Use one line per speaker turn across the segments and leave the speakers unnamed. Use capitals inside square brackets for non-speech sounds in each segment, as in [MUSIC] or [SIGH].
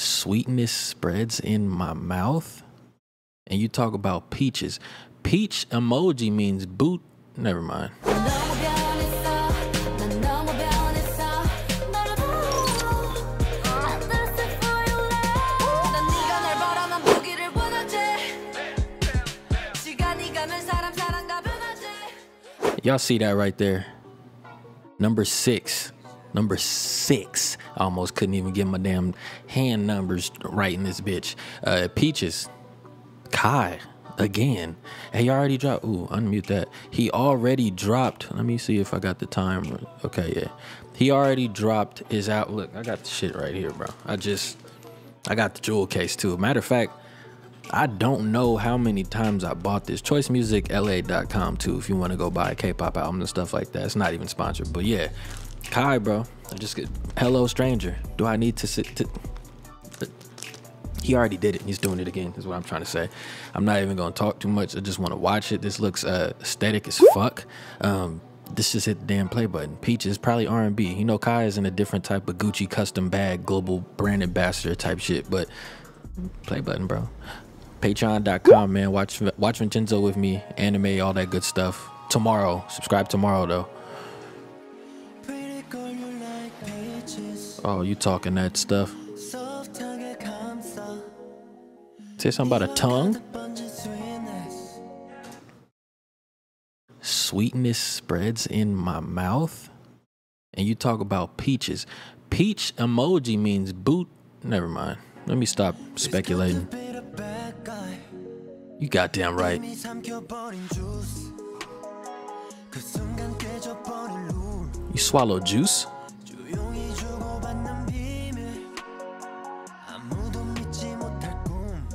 sweetness spreads in my mouth. And you talk about peaches. Peach emoji means boot. Never mind. Y'all see that right there. Number six. Number six. I almost couldn't even get my damn hand numbers right in this bitch. Uh, Peaches. Kai. Again. He already dropped. Ooh, unmute that. He already dropped. Let me see if I got the time. Okay, yeah. He already dropped his out. Look, I got the shit right here, bro. I just, I got the jewel case too. Matter of fact, I don't know how many times I bought this. ChoiceMusicLA.com too, if you want to go buy a K-pop album and stuff like that. It's not even sponsored, but yeah, Kai, bro. I just get hello stranger. Do I need to sit? To, he already did it. He's doing it again. Is what I'm trying to say. I'm not even gonna talk too much. I just want to watch it. This looks uh, aesthetic as fuck. Um, this just hit the damn play button. Peach is probably R&B. You know, Kai is in a different type of Gucci custom bag, global brand ambassador type shit. But play button, bro. Patreon.com, man. Watch watch Vincenzo with me, anime, all that good stuff. Tomorrow, subscribe tomorrow though. Oh, you talking that stuff. Say something about a tongue?
Sweetness
spreads in my mouth. And you talk about peaches. Peach emoji means boot. Never mind. Let me stop speculating. You goddamn right. You swallow juice?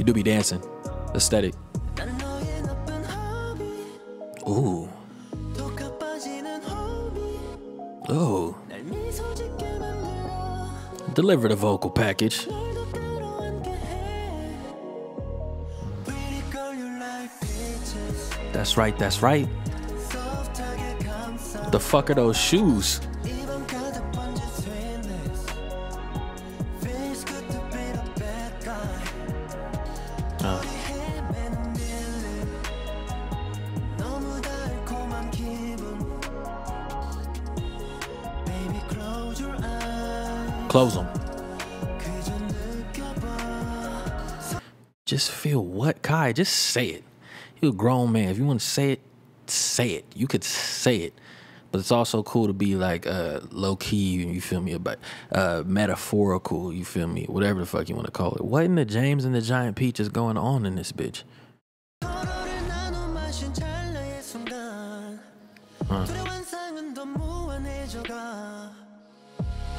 do be dancing. Aesthetic. Ooh. Ooh. Deliver the vocal package. That's right, that's right. The fuck are those shoes?
close
them. Just feel what, Kai? Just say it. You're a grown man. If you want to say it, say it. You could say it. But it's also cool to be like uh, low key, you feel me, about uh, metaphorical, you feel me, whatever the fuck you want to call it. What in the James and the Giant Peach is going on in this bitch?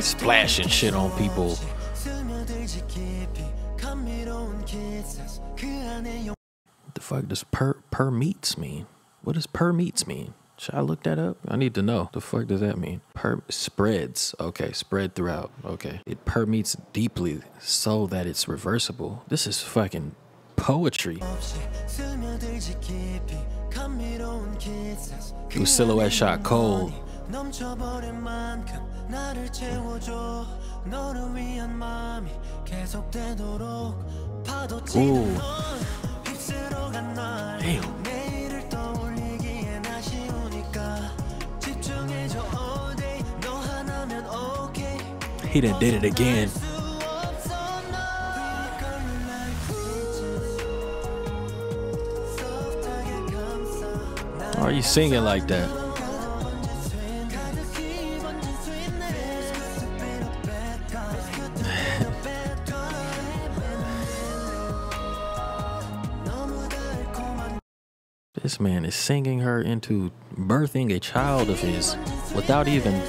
splashing shit on people. What the fuck does per permeats mean? What does permeats mean? Should I look that up? I need to know. The fuck does that mean? Per spreads. Okay, spread throughout. Okay. It permeates deeply so that it's reversible. This is fucking poetry. Your silhouette shot cold.
나를 채워줘. 너를 위한 마음이 계속되도록 파도 치는 넌 휩쓸어 간날. 내일을 떠올리기엔 아쉬우니까 집중해줘 all day. 너 하나면 okay.
He done did it again.
Why are you singing like that? This man is singing her into birthing a child of his without even. [SIGHS]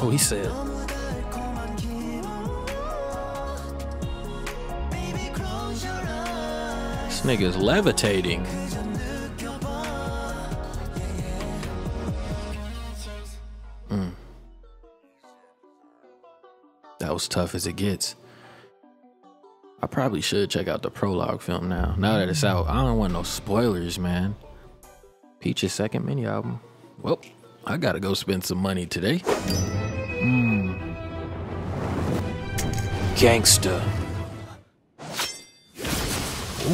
Oh, he said. This nigga is levitating. Mm. That was tough as it gets. I probably should check out the prologue film now. Now that it's out, I don't want no spoilers, man. Peach's second mini album. Well, I gotta go spend some money today. Mm. Gangsta.